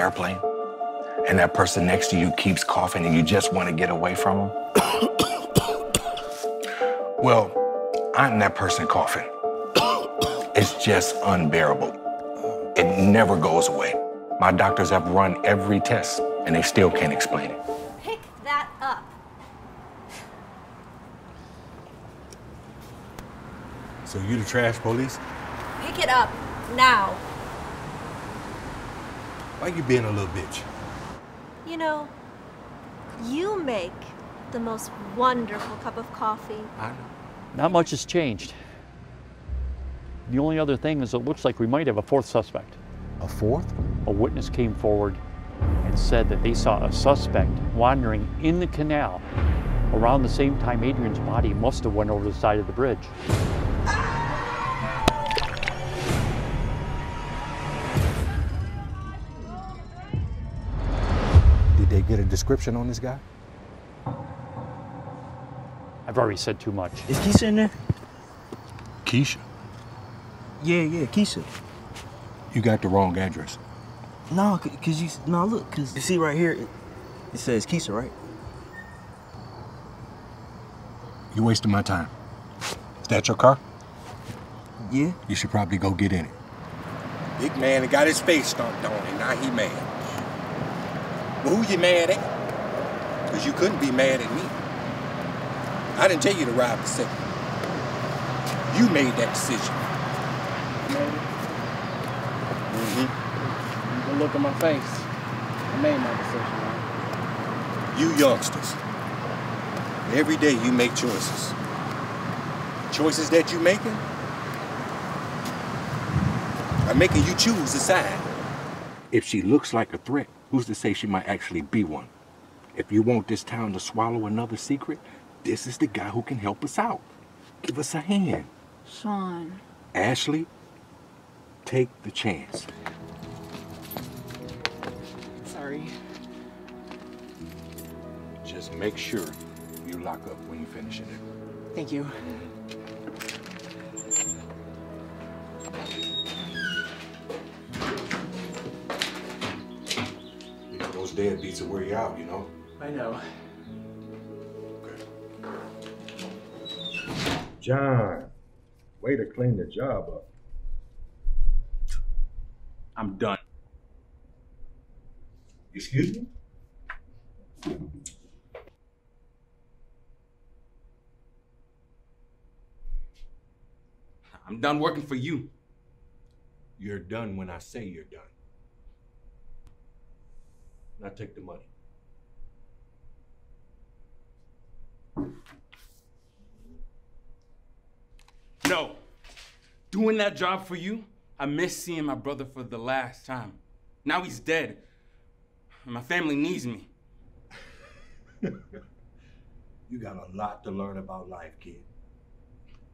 airplane and that person next to you keeps coughing and you just want to get away from them? well, I'm that person coughing. It's just unbearable. It never goes away. My doctors have run every test and they still can't explain it. Pick that up. So you the trash police? Pick it up now. Why you being a little bitch? You know, you make the most wonderful cup of coffee. I know. Not much has changed. The only other thing is it looks like we might have a fourth suspect. A fourth? A witness came forward and said that they saw a suspect wandering in the canal around the same time Adrian's body must have went over the side of the bridge. Get a description on this guy? I've already said too much. Is Keisha in there? Keisha. Yeah, yeah, Keisha. You got the wrong address. No, cause you no look, cause you see right here, it, it says Keisha, right? You're wasting my time. Is that your car? Yeah. You should probably go get in it. Big man that got his face stomped on and now he mad. Well, who you mad at? Because you couldn't be mad at me. I didn't tell you to ride the second. You made that decision. Mm-hmm. You can look at my face. I made my decision, man. You youngsters, every day you make choices. Choices that you making are making you choose a side. If she looks like a threat, who's to say she might actually be one? If you want this town to swallow another secret, this is the guy who can help us out. Give us a hand. Sean. Ashley, take the chance. Sorry. Just make sure you lock up when you finish it. Thank you. Those deadbeats will wear you out, you know? I know. John, way to clean the job up. I'm done. Excuse me? I'm done working for you. You're done when I say you're done. Now take the money. No. Doing that job for you, I miss seeing my brother for the last time. Now he's dead. And my family needs me. You got a lot to learn about life, kid.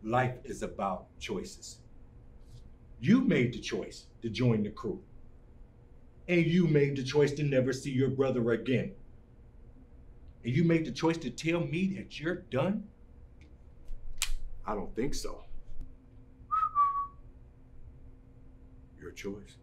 Life is about choices. You made the choice to join the crew. And you made the choice to never see your brother again. And you made the choice to tell me that you're done? I don't think so. Your choice.